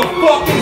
motherfucking